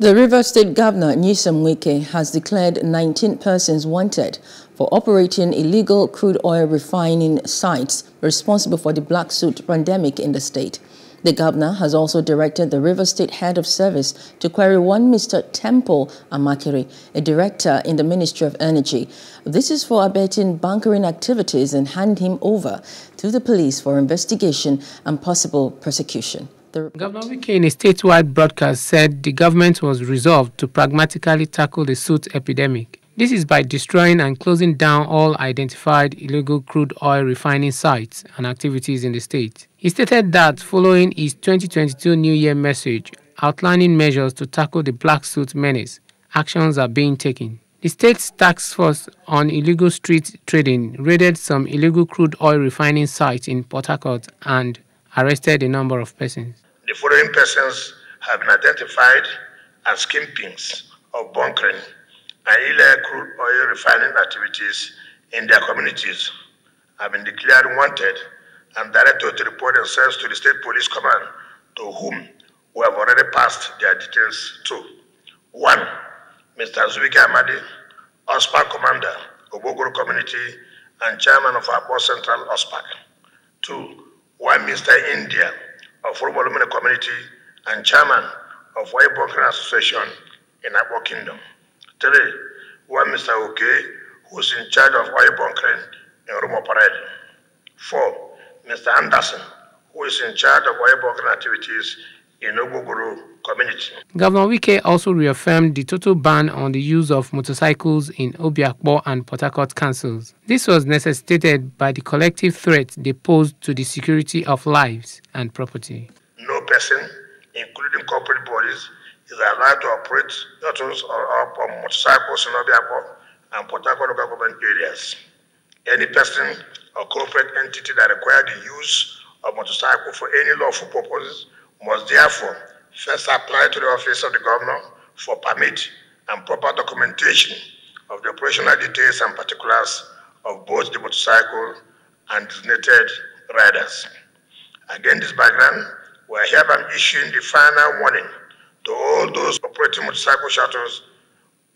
The River State Governor Wike has declared 19 persons wanted for operating illegal crude oil refining sites responsible for the black soot pandemic in the state. The governor has also directed the River State Head of Service to query one Mr. Temple Amakiri, a director in the Ministry of Energy. This is for abetting bunkering activities and hand him over to the police for investigation and possible prosecution. Governor Wike in a statewide broadcast said the government was resolved to pragmatically tackle the soot epidemic. This is by destroying and closing down all identified illegal crude oil refining sites and activities in the state. He stated that following his 2022 New Year message outlining measures to tackle the black soot menace, actions are being taken. The state's task force on illegal street trading raided some illegal crude oil refining sites in Port Harcourt and arrested a number of persons. The following persons have been identified as kingpins of bunkering and illegal crude oil refining activities in their communities have been declared wanted and directed to report themselves to the State Police Command, to whom we have already passed their details to. One, Mr. Zuwike Amadi, OSPAC Commander, Obogoro Community, and Chairman of Abo Central OSPAC. Two, one Mr. India of Furubolumene Community and Chairman of White Bunkering Association in Abo Kingdom. Three, one Mr. Oke, who's in charge of White Bunkering in Rumo Parade. Four, Mr. Anderson, who is in charge of White Bunkering activities in community. Governor Wike also reaffirmed the total ban on the use of motorcycles in Obio/Akpor and Port Harcourt councils. This was necessitated by the collective threat they posed to the security of lives and property. No person, including corporate bodies, is allowed to operate autos or up on motorcycles in Obio/Akpor and Port Harcourt local government areas. Any person or corporate entity that requires the use of motorcycle for any lawful purposes must therefore first apply to the office of the governor for permit and proper documentation of the operational details and particulars of both the motorcycle and designated riders. Against this background, we are hereby issuing the final warning to all those operating motorcycle shuttles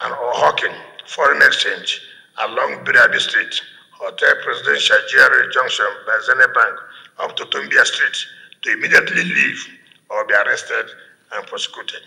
and or hawking foreign exchange along Birabi Street, Hotel Presidential GRA Junction by Zenith Bank up to Tombia Street to immediately leave or be arrested and prosecuted.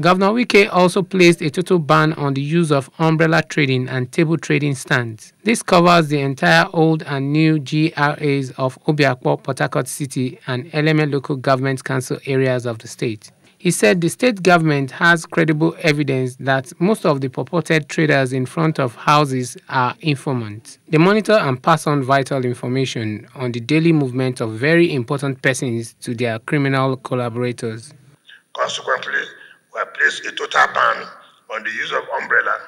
Governor Wike also placed a total ban on the use of umbrella trading and table trading stands. This covers the entire old and new GRAs of Obio/Akpor, Port Harcourt City and Eleme local government council areas of the state. He said the state government has credible evidence that most of the purported traders in front of houses are informants. They monitor and pass on vital information on the daily movement of very important persons to their criminal collaborators. Consequently, we have placed a total ban on the use of umbrella,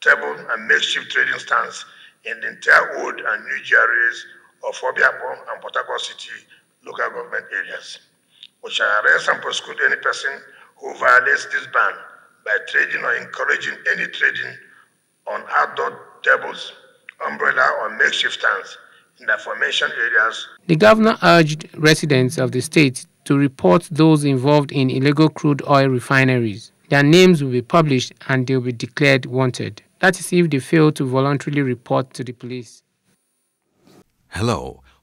table, and makeshift trading stands in the entire old and new GRAs of Obio/Akpor and Port Harcourt City local government areas. We shall arrest and prosecute any person who violates this ban by trading or encouraging any trading on outdoor tables, umbrella, or makeshift stands in the aforementioned areas. The governor urged residents of the state to report those involved in illegal crude oil refineries. Their names will be published and they will be declared wanted. That is if they fail to voluntarily report to the police. Hello.